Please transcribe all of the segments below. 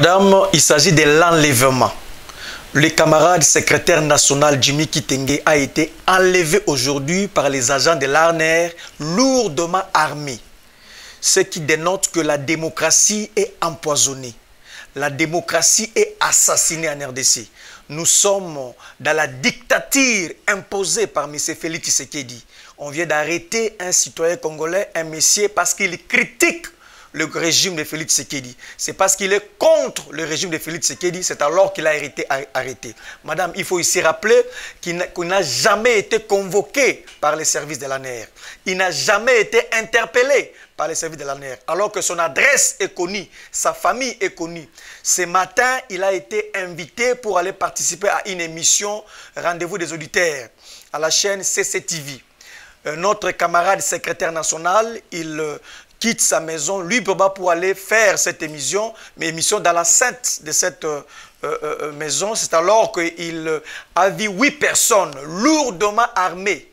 Madame, il s'agit de l'enlèvement. Le camarade secrétaire national Jimmy Kitenge a été enlevé aujourd'hui par les agents de l'ARNER lourdement armés. Ce qui dénote que la démocratie est empoisonnée. La démocratie est assassinée en RDC. Nous sommes dans la dictature imposée par M. Félix Tshisekedi. On vient d'arrêter un citoyen congolais, un messier, parce qu'il critique le régime de Félix Sekedi. C'est parce qu'il est contre le régime de Félix Sekedi, c'est alors qu'il a été arrêté. Madame, il faut ici rappeler qu'il n'a jamais été convoqué par les services de l'ANR. Il n'a jamais été interpellé par les services de l'ANR, alors que son adresse est connue, sa famille est connue. Ce matin, il a été invité pour aller participer à une émission Rendez-vous des auditeurs à la chaîne CCTV. Notre camarade secrétaire national, il euh, quitte sa maison, lui, pour aller faire cette émission, mais émission dans la sainte de cette euh, maison. C'est alors qu'il a vu huit personnes lourdement armées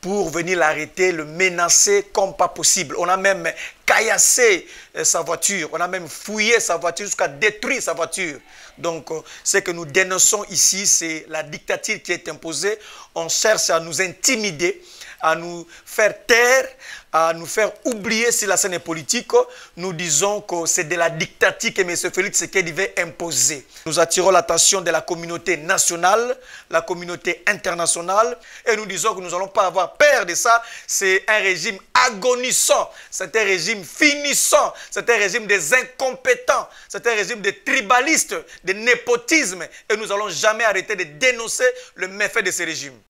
pour venir l'arrêter, le menacer comme pas possible. On a même caillassé sa voiture, on a même fouillé sa voiture jusqu'à détruire sa voiture. Donc, ce que nous dénonçons ici, c'est la dictature qui est imposée. On cherche à nous intimider à nous faire taire, à nous faire oublier si la scène est politique. Nous disons que c'est de la dictature que M. Félix Tshisekedi veut imposer. Nous attirons l'attention de la communauté nationale, la communauté internationale, et nous disons que nous n'allons pas avoir peur de ça. C'est un régime agonissant, c'est un régime finissant, c'est un régime des incompétents, c'est un régime de tribalistes, de népotisme, et nous n'allons jamais arrêter de dénoncer le méfait de ce régime.